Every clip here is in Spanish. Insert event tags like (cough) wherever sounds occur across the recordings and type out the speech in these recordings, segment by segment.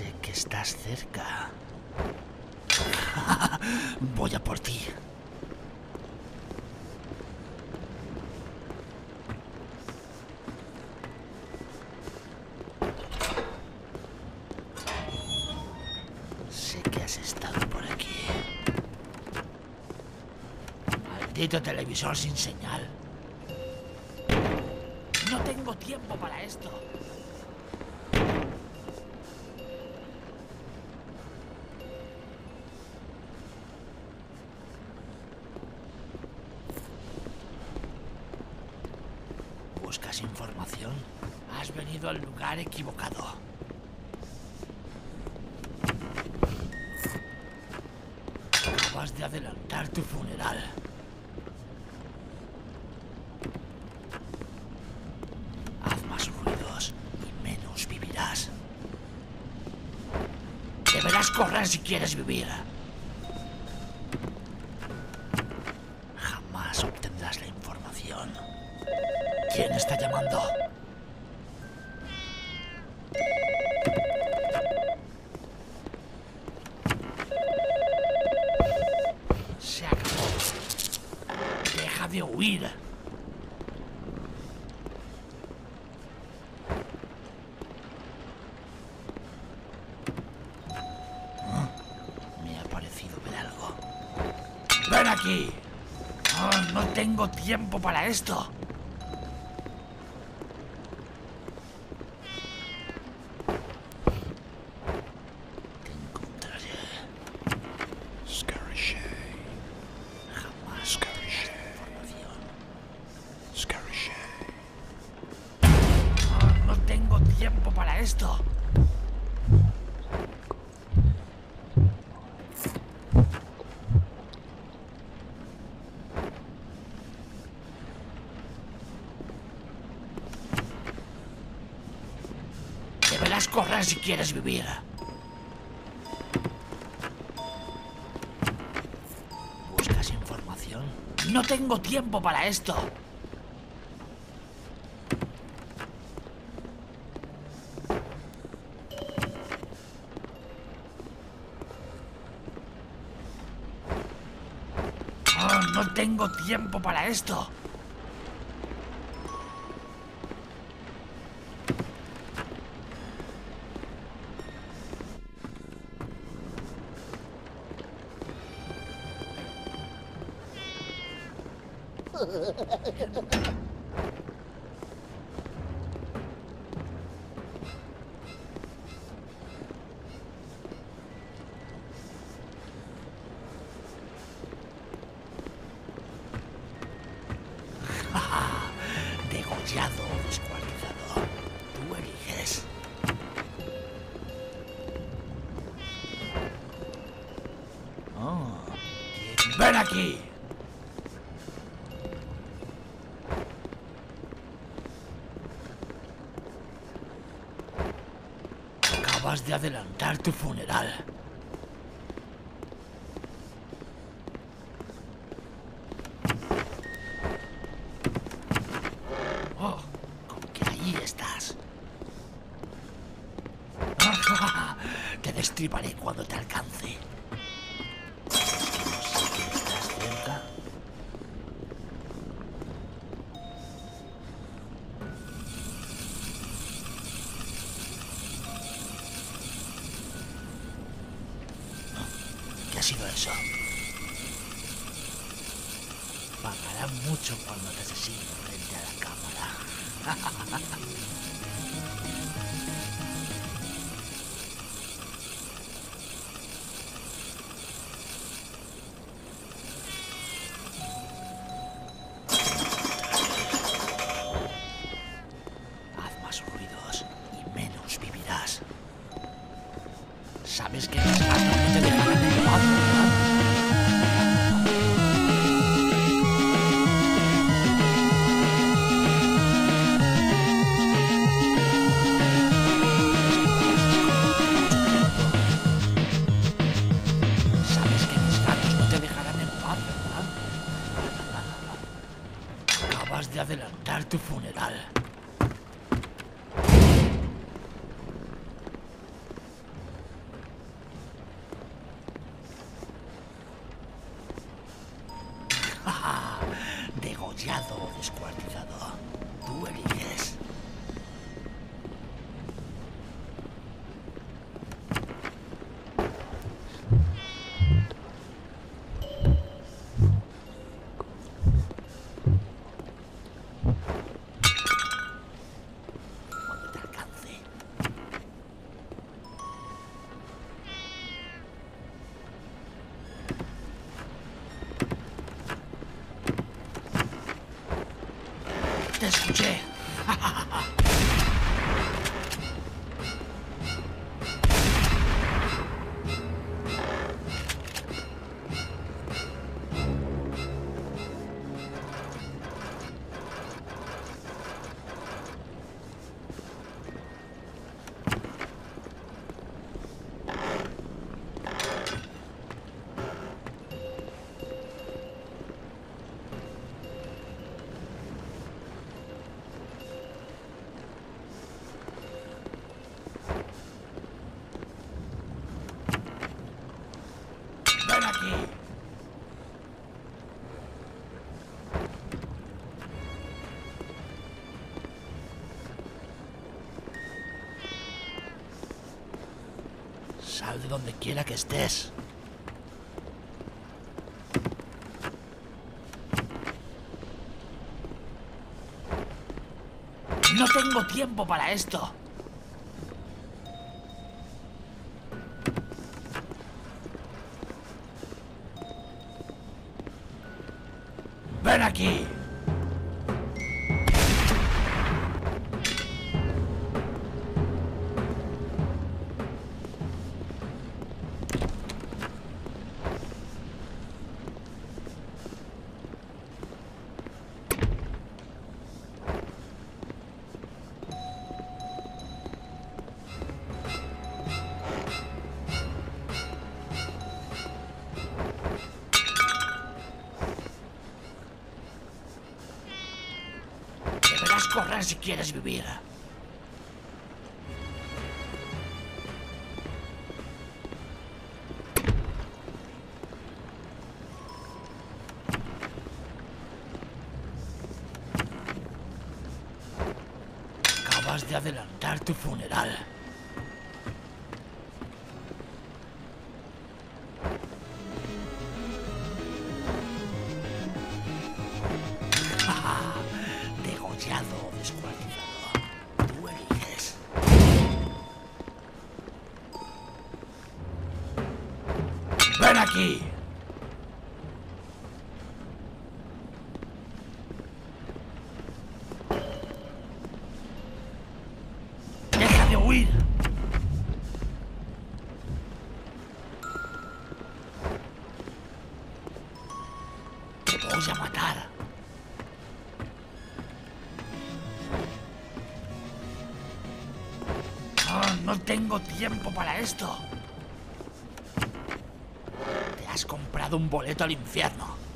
Sé que estás cerca. (laughs) Voy a por ti. Sé que has estado por aquí. Maldito televisor sin señal. No tengo tiempo para esto. Al lugar equivocado. Acabas de adelantar tu funeral. Haz más ruidos y menos vivirás. Deberás correr si quieres vivir. Jamás obtendrás la información. ¿Quién está llamando? ¡Ven aquí! Oh, no tengo tiempo para esto. Te encontraré. Scary Shay. Jamás Scary obtendrás Shay. información. Scary Shay. Oh, no tengo tiempo para esto. Deberás correr si quieres vivir. ¿Buscas información? No tengo tiempo para esto. Oh, no tengo tiempo para esto. Ha ha ha ha ha! De adelantar tu funeral. Oh, con que ahí estás. (laughs) Te destriparé cuando te ¿Qué ha sido eso? Pagarán mucho cuando te asesinen frente a la cámara. (laughs) Degollado o descuartizado. Tú eliges. De donde quiera que estés. No tengo tiempo para esto. Ven aquí. Correr si quieres vivir. Aquí! ¡Deja de huir! Te voy a matar. No, no tengo tiempo para esto. Has comprado un boleto al infierno.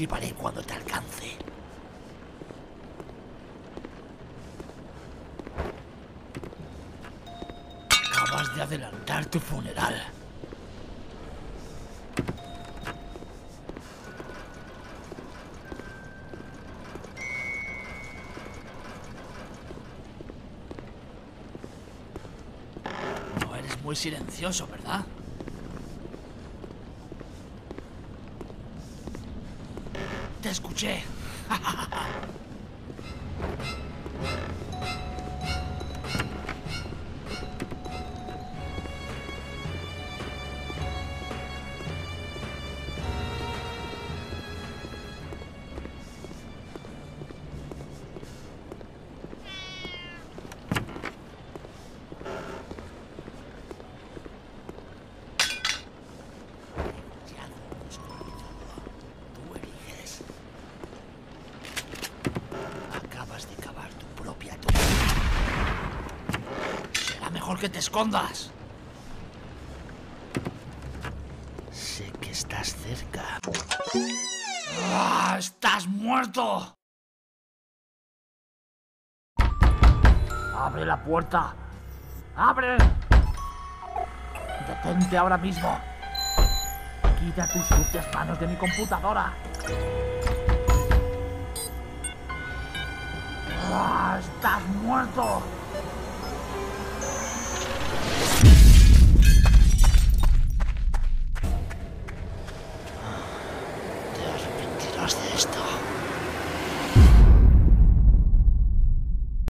Destriparé cuando te alcance. Acabas de adelantar tu funeral. No eres muy silencioso, ¿verdad? Jail. Que te escondas. Sé que estás cerca. ¡Ah! ¡Estás muerto! ¡Abre la puerta! ¡Abre! ¡Detente ahora mismo! Quita tus sucias manos de mi computadora. ¡Ah! ¡Estás muerto! detrás de esto.